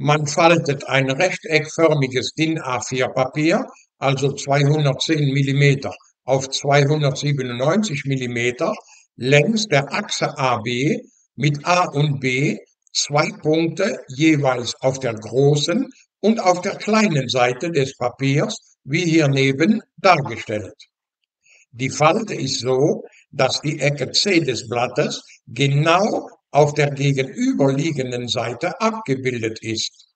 Man faltet ein rechteckförmiges DIN A4 Papier, also 210 mm auf 297 mm, längs der Achse AB mit A und B zwei Punkte jeweils auf der großen und auf der kleinen Seite des Papiers, wie hier neben dargestellt. Die Falte ist so, dass die Ecke C des Blattes genau auf der gegenüberliegenden Seite abgebildet ist.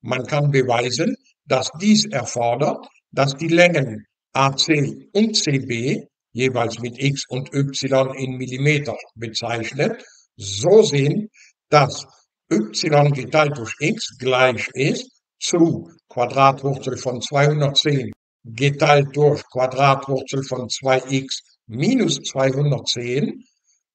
Man kann beweisen, dass dies erfordert, dass die Längen AC und CB, jeweils mit x und y in Millimeter bezeichnet, so sind, dass y geteilt durch x gleich ist zu Quadratwurzel von 210 geteilt durch Quadratwurzel von 2x minus 210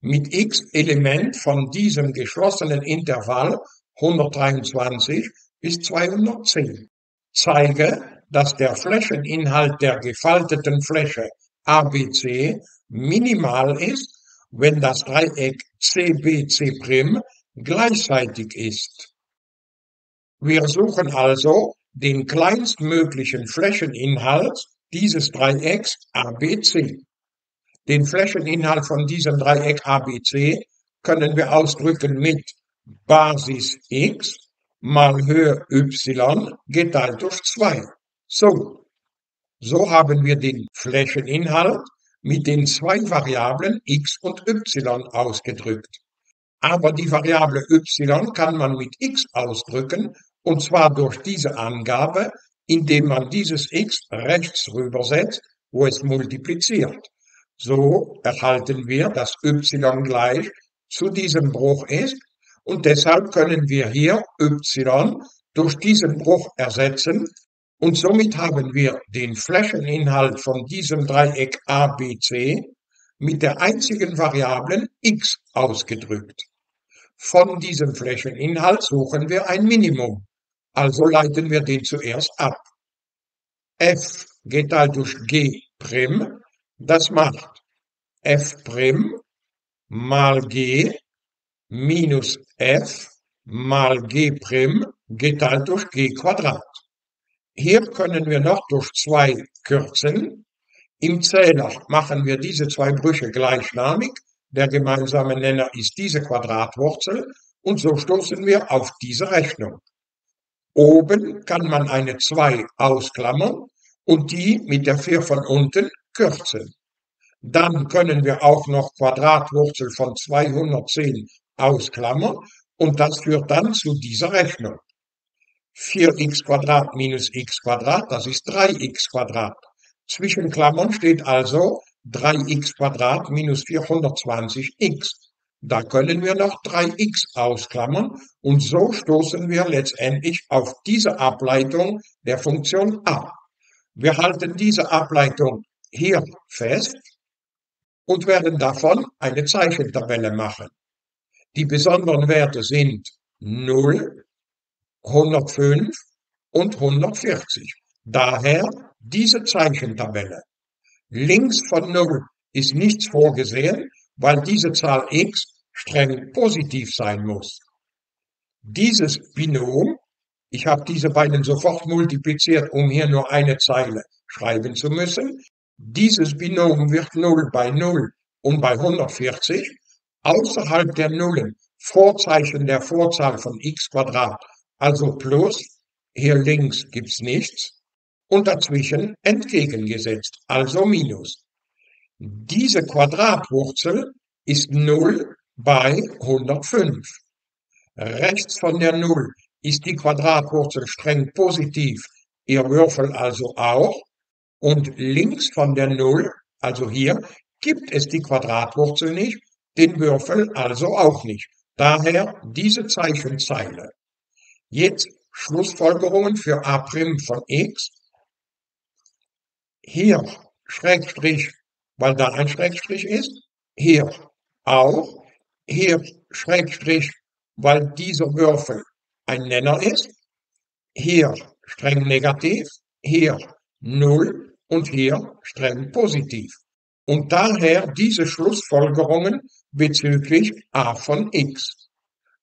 mit x Element von diesem geschlossenen Intervall 123 bis 210. Zeige, dass der Flächeninhalt der gefalteten Fläche ABC minimal ist, wenn das Dreieck CBC' gleichzeitig ist. Wir suchen also den kleinstmöglichen Flächeninhalt dieses Dreiecks ABC. Den Flächeninhalt von diesem Dreieck ABC können wir ausdrücken mit Basis x mal Höhe y geteilt durch 2. So, so haben wir den Flächeninhalt mit den zwei Variablen x und y ausgedrückt. Aber die Variable y kann man mit x ausdrücken, und zwar durch diese Angabe, indem man dieses x rechts rübersetzt, wo es multipliziert. So erhalten wir, dass y gleich zu diesem Bruch ist und deshalb können wir hier y durch diesen Bruch ersetzen und somit haben wir den Flächeninhalt von diesem Dreieck ABC mit der einzigen Variablen x ausgedrückt. Von diesem Flächeninhalt suchen wir ein Minimum, also leiten wir den zuerst ab. f geteilt durch g prim das macht f' mal g minus f mal g' geteilt durch g Quadrat. Hier können wir noch durch 2 kürzen. Im Zähler machen wir diese zwei Brüche gleichnamig. Der gemeinsame Nenner ist diese Quadratwurzel und so stoßen wir auf diese Rechnung. Oben kann man eine 2 ausklammern und die mit der 4 von unten kürzen. Dann können wir auch noch Quadratwurzel von 210 ausklammern und das führt dann zu dieser Rechnung. 4x Quadrat minus x das ist 3x Quadrat. Zwischen Klammern steht also 3x Quadrat minus 420x. Da können wir noch 3x ausklammern und so stoßen wir letztendlich auf diese Ableitung der Funktion a. Wir halten diese Ableitung hier fest und werden davon eine Zeichentabelle machen. Die besonderen Werte sind 0, 105 und 140. Daher diese Zeichentabelle. Links von 0 ist nichts vorgesehen, weil diese Zahl x streng positiv sein muss. Dieses Binom, ich habe diese beiden sofort multipliziert, um hier nur eine Zeile schreiben zu müssen. Dieses Binom wird 0 bei 0 und bei 140 außerhalb der Nullen Vorzeichen der Vorzahl von x also plus, hier links gibt's nichts, und dazwischen entgegengesetzt, also minus. Diese Quadratwurzel ist 0 bei 105. Rechts von der 0 ist die Quadratwurzel streng positiv, ihr Würfel also auch, und links von der 0, also hier, gibt es die Quadratwurzel nicht, den Würfel also auch nicht. Daher diese Zeichenzeile. Jetzt Schlussfolgerungen für a' von x. Hier Schrägstrich, weil da ein Schrägstrich ist. Hier auch. Hier Schrägstrich, weil dieser Würfel ein Nenner ist. Hier streng negativ. Hier 0 und hier streng positiv. Und daher diese Schlussfolgerungen bezüglich a von x.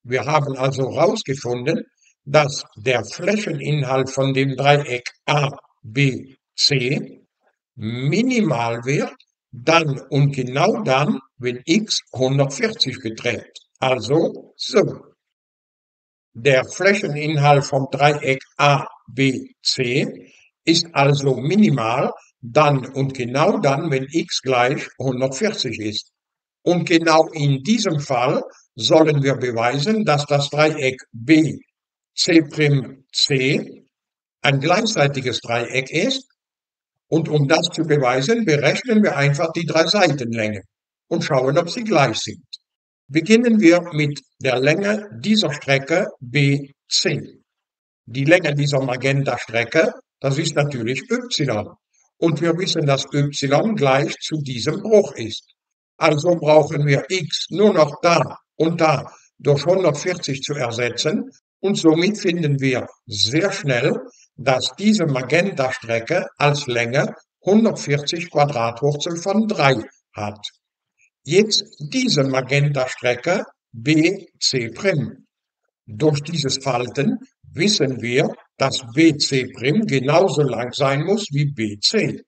Wir haben also herausgefunden, dass der Flächeninhalt von dem Dreieck ABC minimal wird, dann und genau dann, wenn x 140 beträgt. Also so. Der Flächeninhalt vom Dreieck ABC ist also minimal dann und genau dann, wenn x gleich 140 ist. Und genau in diesem Fall sollen wir beweisen, dass das Dreieck BC'C ein gleichseitiges Dreieck ist. Und um das zu beweisen, berechnen wir einfach die drei Seitenlängen und schauen, ob sie gleich sind. Beginnen wir mit der Länge dieser Strecke BC. Die Länge dieser Magenta-Strecke, das ist natürlich y. Und wir wissen, dass y gleich zu diesem Bruch ist. Also brauchen wir x nur noch da und da durch 140 zu ersetzen und somit finden wir sehr schnell, dass diese Magenta-Strecke als Länge 140 Quadratwurzel von 3 hat. Jetzt diese Magenta-Strecke BC'. Durch dieses Falten wissen wir, dass BC' genauso lang sein muss wie BC.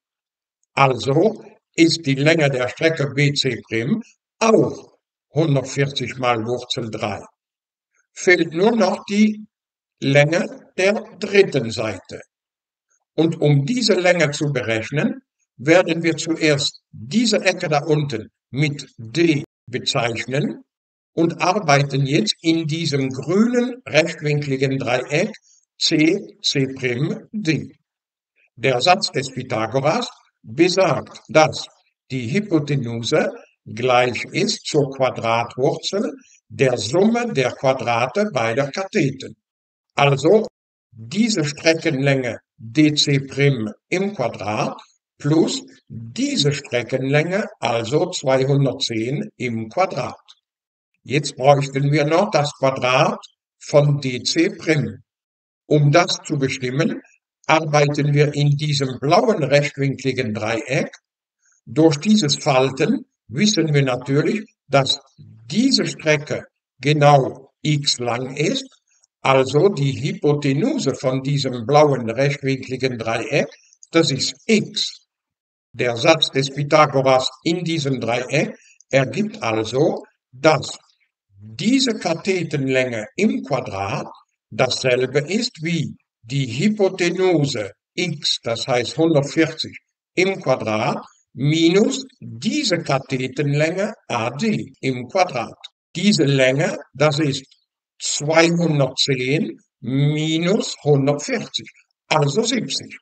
Also ist die Länge der Strecke BC' auch 140 mal Wurzel 3. Fehlt nur noch die Länge der dritten Seite. Und um diese Länge zu berechnen, werden wir zuerst diese Ecke da unten mit D bezeichnen und arbeiten jetzt in diesem grünen rechtwinkligen Dreieck C, C', D. Der Satz des Pythagoras besagt, dass die Hypotenuse gleich ist zur Quadratwurzel der Summe der Quadrate beider Katheten. Also diese Streckenlänge dc' im Quadrat plus diese Streckenlänge, also 210 im Quadrat. Jetzt bräuchten wir noch das Quadrat von dc'. Um das zu bestimmen, arbeiten wir in diesem blauen rechtwinkligen Dreieck. Durch dieses Falten wissen wir natürlich, dass diese Strecke genau x lang ist, also die Hypotenuse von diesem blauen rechtwinkligen Dreieck, das ist x. Der Satz des Pythagoras in diesem Dreieck ergibt also, dass diese Kathetenlänge im Quadrat dasselbe ist wie die Hypotenuse x, das heißt 140 im Quadrat, minus diese Kathetenlänge AD im Quadrat. Diese Länge, das ist 210 minus 140, also 70.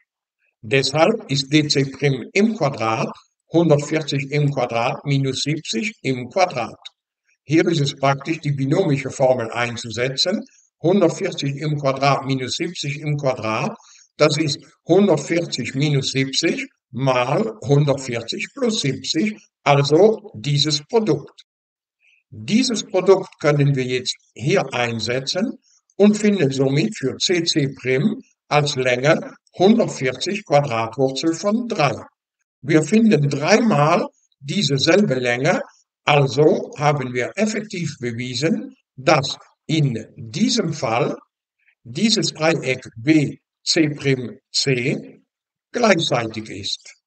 Deshalb ist dc' im Quadrat 140 im Quadrat minus 70 im Quadrat. Hier ist es praktisch, die binomische Formel einzusetzen. 140 im Quadrat minus 70 im Quadrat, das ist 140 minus 70 mal 140 plus 70, also dieses Produkt. Dieses Produkt können wir jetzt hier einsetzen und finden somit für CC' als Länge 140 Quadratwurzel von 3. Wir finden dreimal dieselbe Länge, also haben wir effektiv bewiesen, dass in diesem Fall dieses Dreieck BC'C gleichzeitig ist.